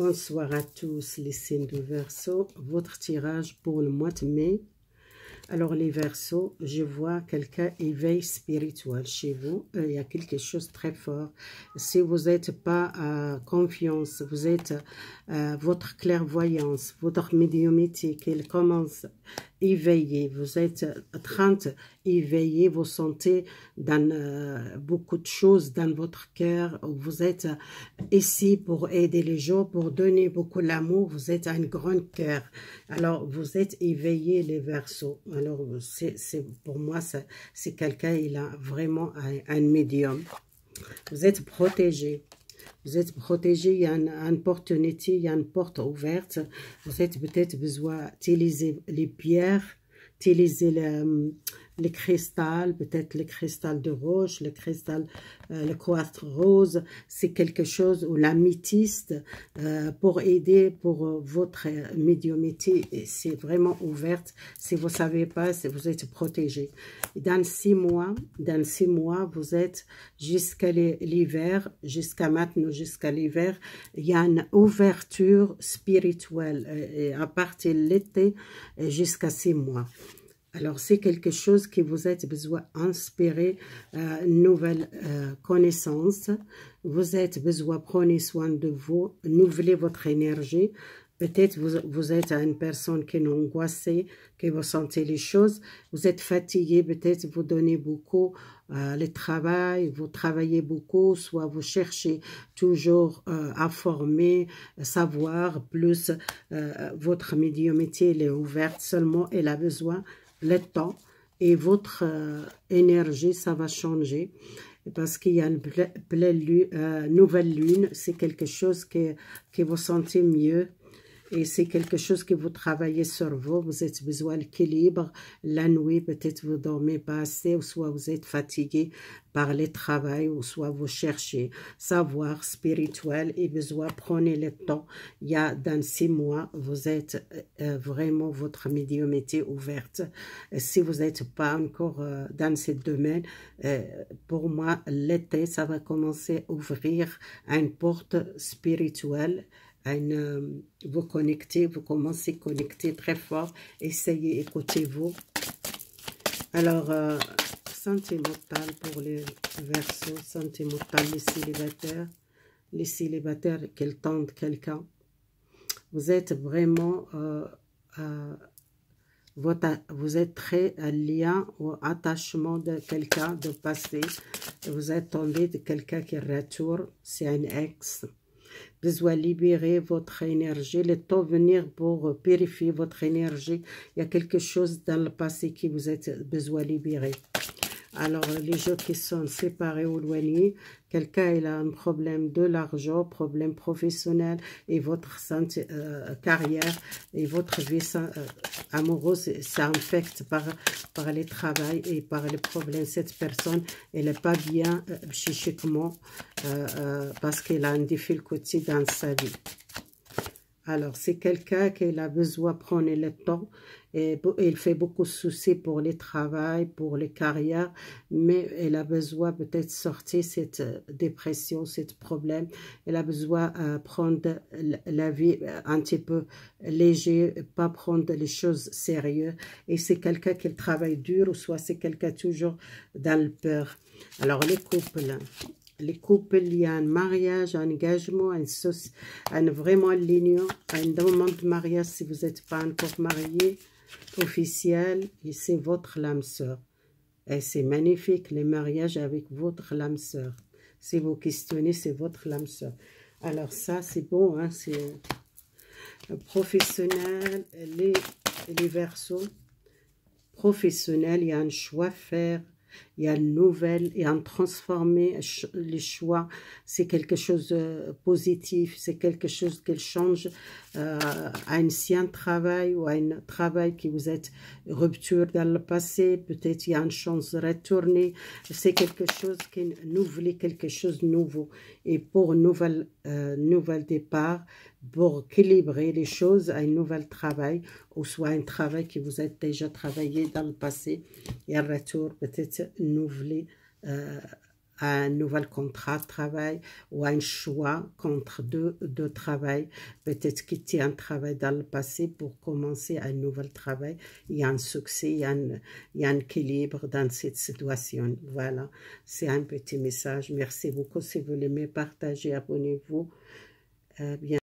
Bonsoir à tous les signes de Verseau. Votre tirage pour le mois de mai. Alors les Verseaux, je vois quelqu'un éveil spirituel chez vous. Euh, il y a quelque chose de très fort. Si vous n'êtes pas à confiance, vous êtes euh, votre clairvoyance, votre médiumité qui commence éveillé, vous êtes en train d'éveiller, vous sentez dans euh, beaucoup de choses dans votre cœur, vous êtes ici pour aider les gens, pour donner beaucoup l'amour, vous êtes un grand cœur. Alors, vous êtes éveillé les versos. Alors, c'est pour moi, c'est quelqu'un, il a vraiment un, médium. Vous êtes protégé. Vous êtes protégé, il y a une, opportunité, il y a une porte ouverte. Vous êtes peut-être besoin d'utiliser les pierres, utiliser le, les cristals, peut-être le cristal de roche, le cristal, euh, le quartz rose, c'est quelque chose, ou l'améthyste, euh, pour aider pour euh, votre médiumité, c'est vraiment ouverte. Si vous ne savez pas, vous êtes protégé. Dans six mois, dans six mois, vous êtes jusqu'à l'hiver, jusqu'à maintenant, jusqu'à l'hiver, il y a une ouverture spirituelle à partir de l'été jusqu'à six mois. Alors, c'est quelque chose que vous êtes besoin d'inspirer, euh, nouvelle euh. Vous êtes besoin, prenez soin de vous, renouvelez votre énergie. Peut-être vous, vous êtes une personne qui est angoissée, que vous sentez les choses. Vous êtes fatigué, peut-être vous donnez beaucoup euh, le travail, vous travaillez beaucoup, soit vous cherchez toujours euh, à former, savoir, plus euh, votre médiumité elle est ouverte seulement, elle a besoin le temps et votre euh, énergie, ça va changer. Parce qu'il y a une euh, nouvelle lune, c'est quelque chose que, que vous sentez mieux et c'est quelque chose que vous travaillez sur vous, vous êtes besoin d'équilibre. La nuit, peut-être vous dormez pas assez, ou soit vous êtes fatigué par le travail, ou soit vous cherchez savoir spirituel et besoin, prenez le temps. Il y a dans six mois, vous êtes euh, vraiment votre médiumité ouverte. Si vous n'êtes pas encore euh, dans ce domaine, euh, pour moi, l'été, ça va commencer à ouvrir une porte spirituelle euh, vous connectez, vous commencez à connecter très fort, essayez, écoutez-vous. Alors, euh, pour les versos, santé mortale, les célibataires, les célibataires qui tendent quelqu'un. Vous êtes vraiment, euh, vous êtes très lien au attachement de quelqu'un de passé. Vous attendez de quelqu'un qui retourne, c'est un ex besoin libérer votre énergie, le temps venir pour purifier votre énergie. Il y a quelque chose dans le passé qui vous êtes besoin libérer. Alors, les gens qui sont séparés ou éloignés, quelqu'un a un problème de l'argent, problème professionnel et votre euh, carrière et votre vie euh, amoureuse, ça infecte par, par le travail et par les problèmes. Cette personne, elle n'est pas bien euh, psychiquement parce qu'elle a un difficulté dans sa vie. Alors, c'est quelqu'un qui a besoin de prendre le temps et il fait beaucoup de soucis pour le travail, pour les carrières, mais elle a besoin peut-être de sortir cette euh, dépression, ce problème. Elle a besoin de euh, prendre la vie euh, un petit peu léger, pas prendre les choses sérieuses. Et c'est quelqu'un qui travaille dur, ou soit c'est quelqu'un toujours dans le peur. Alors les couples, les couples, il y a un mariage, un engagement, un, un vraiment l'union, un demande de mariage si vous n'êtes pas encore marié officiel et c'est votre lame sœur. Et c'est magnifique, les mariages avec votre lame sœur. Si vous questionnez, c'est votre lame sœur. Alors ça, c'est bon, hein, c'est professionnel, les, les versos. Professionnel, il y a un choix à faire il y a une nouvelle et en transformer les choix, c'est quelque chose de positif, c'est quelque chose qui change euh, à un ancien travail ou à un travail qui vous êtes rupture dans le passé, peut-être il y a une chance de retourner, c'est quelque chose qui voulait quelque chose de nouveau. Et pour un nouvel, euh, nouvel départ, pour équilibrer les choses à un nouvel travail, ou soit un travail que vous êtes déjà travaillé dans le passé, et un retour peut-être voulez euh, un nouvel contrat de travail ou un choix contre deux de travail. Peut-être quitter un travail dans le passé pour commencer un nouvel travail. Il y a un succès, il y a un, il y a un équilibre dans cette situation. Voilà, c'est un petit message. Merci beaucoup. Si vous l'aimez, partagez, abonnez-vous. Bien